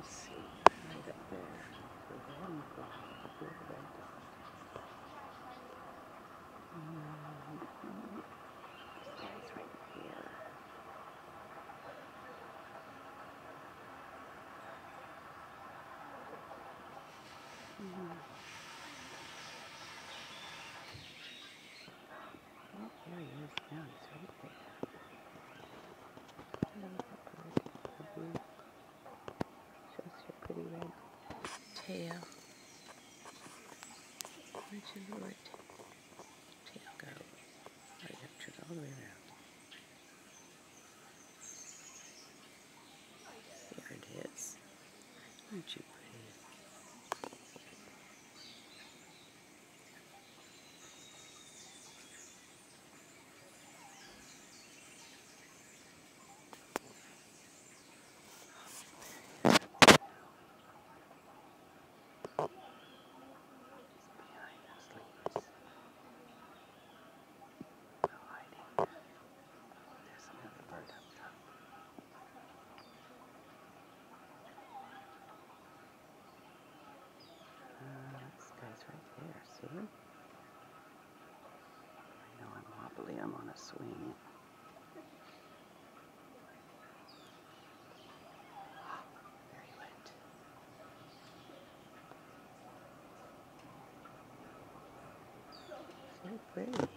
possível. Mas é. Eu vou. baby rabbit tail. Where'd your Lord tail go? Right up to the all the way around. Right there, see? I know I'm wobbly, I'm on a swing. be.